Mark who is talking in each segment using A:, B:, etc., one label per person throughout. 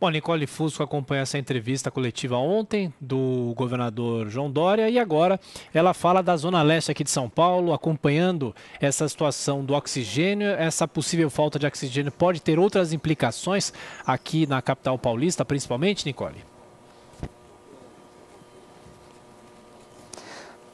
A: Bom, Nicole Fusco acompanha essa entrevista coletiva ontem do governador João Dória e agora ela fala da Zona Leste aqui de São Paulo, acompanhando essa situação do oxigênio. Essa possível falta de oxigênio pode ter outras implicações aqui na capital paulista, principalmente, Nicole?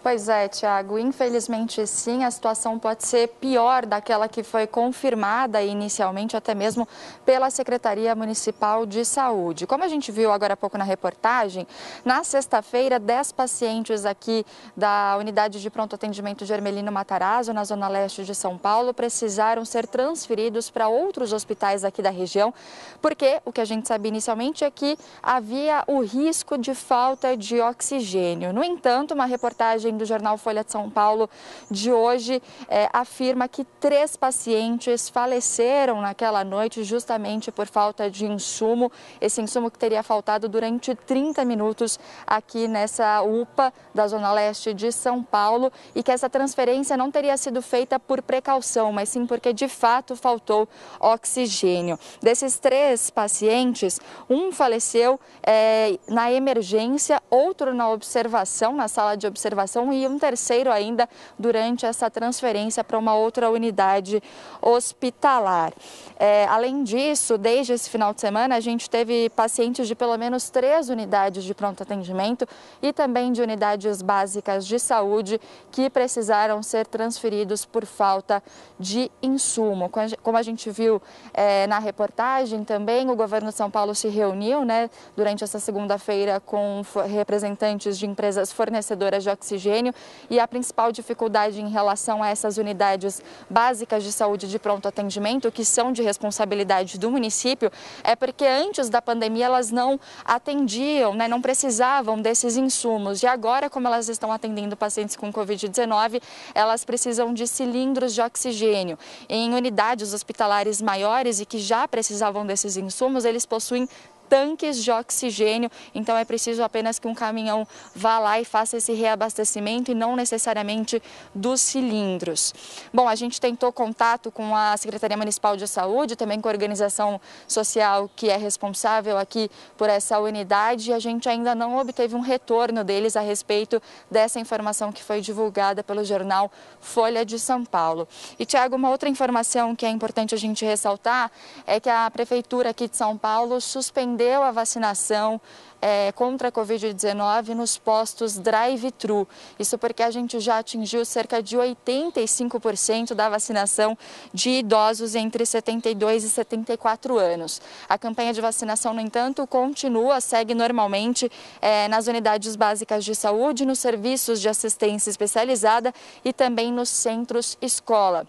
B: Pois é, Tiago. Infelizmente, sim, a situação pode ser pior daquela que foi confirmada inicialmente, até mesmo pela Secretaria Municipal de Saúde. Como a gente viu agora há pouco na reportagem, na sexta-feira, 10 pacientes aqui da unidade de pronto atendimento de Ermelino Matarazzo, na zona leste de São Paulo, precisaram ser transferidos para outros hospitais aqui da região, porque o que a gente sabia inicialmente é que havia o risco de falta de oxigênio. No entanto, uma reportagem do jornal Folha de São Paulo de hoje é, afirma que três pacientes faleceram naquela noite justamente por falta de insumo. Esse insumo que teria faltado durante 30 minutos aqui nessa UPA da Zona Leste de São Paulo e que essa transferência não teria sido feita por precaução, mas sim porque de fato faltou oxigênio. Desses três pacientes, um faleceu é, na emergência, outro na observação, na sala de observação e um terceiro ainda durante essa transferência para uma outra unidade hospitalar. É, além disso, desde esse final de semana, a gente teve pacientes de pelo menos três unidades de pronto atendimento e também de unidades básicas de saúde que precisaram ser transferidos por falta de insumo. Como a gente viu é, na reportagem também, o governo de São Paulo se reuniu né, durante essa segunda-feira com representantes de empresas fornecedoras de oxigênio oxigênio e a principal dificuldade em relação a essas unidades básicas de saúde de pronto atendimento, que são de responsabilidade do município, é porque antes da pandemia elas não atendiam, né, não precisavam desses insumos. E agora, como elas estão atendendo pacientes com Covid-19, elas precisam de cilindros de oxigênio. Em unidades hospitalares maiores e que já precisavam desses insumos, eles possuem tanques de oxigênio, então é preciso apenas que um caminhão vá lá e faça esse reabastecimento e não necessariamente dos cilindros. Bom, a gente tentou contato com a Secretaria Municipal de Saúde, também com a organização social que é responsável aqui por essa unidade e a gente ainda não obteve um retorno deles a respeito dessa informação que foi divulgada pelo jornal Folha de São Paulo. E, Tiago, uma outra informação que é importante a gente ressaltar é que a Prefeitura aqui de São Paulo suspendeu suspendeu a vacinação é, contra a Covid-19 nos postos drive-thru. Isso porque a gente já atingiu cerca de 85% da vacinação de idosos entre 72 e 74 anos. A campanha de vacinação, no entanto, continua, segue normalmente é, nas unidades básicas de saúde, nos serviços de assistência especializada e também nos centros escola.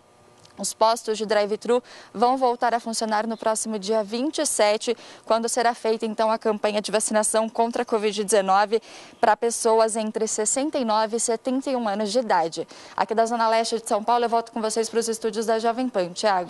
B: Os postos de drive-thru vão voltar a funcionar no próximo dia 27, quando será feita então a campanha de vacinação contra a Covid-19 para pessoas entre 69 e 71 anos de idade. Aqui da Zona Leste de São Paulo, eu volto com vocês para os estúdios da Jovem Pan. Tiago.